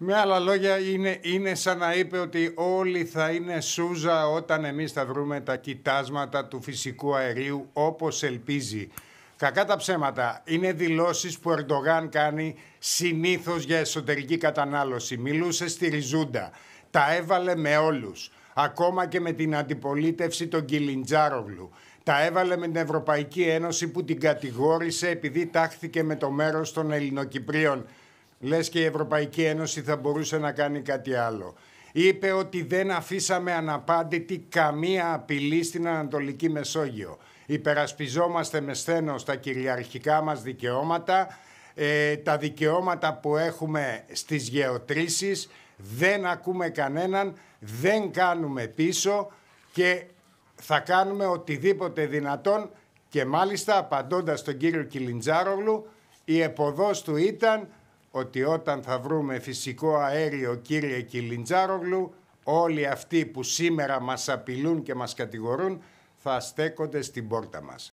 Με άλλα λόγια είναι, είναι σαν να είπε ότι όλοι θα είναι σούζα όταν εμείς θα βρούμε τα κοιτάσματα του φυσικού αερίου όπως ελπίζει. Κακά τα ψέματα. Είναι δηλώσεις που ο Ερντογάν κάνει συνήθως για εσωτερική κατανάλωση. Μιλούσε στη Ριζούντα. Τα έβαλε με όλους. Ακόμα και με την αντιπολίτευση των Κιλιντζάρογλου. Τα έβαλε με την Ευρωπαϊκή Ένωση που την κατηγόρησε επειδή τάχθηκε με το μέρος των Ελληνοκυπρίων Λες και η Ευρωπαϊκή Ένωση θα μπορούσε να κάνει κάτι άλλο. Είπε ότι δεν αφήσαμε αναπάντητη καμία απειλή στην Ανατολική Μεσόγειο. Υπερασπιζόμαστε με σθένος τα κυριαρχικά μας δικαιώματα, ε, τα δικαιώματα που έχουμε στις γεωτρήσεις, δεν ακούμε κανέναν, δεν κάνουμε πίσω και θα κάνουμε οτιδήποτε δυνατόν και μάλιστα απαντώντας τον κύριο Κιλιντζάρογλου η εποδός του ήταν ότι όταν θα βρούμε φυσικό αέριο κύριε Κιλιντζάρογλου όλοι αυτοί που σήμερα μας απειλούν και μας κατηγορούν θα στέκονται στην πόρτα μας.